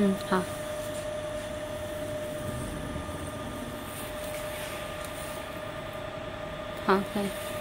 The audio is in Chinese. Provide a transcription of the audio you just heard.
嗯好。好可以。